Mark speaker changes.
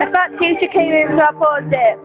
Speaker 1: I thought teacher came in, I paused it.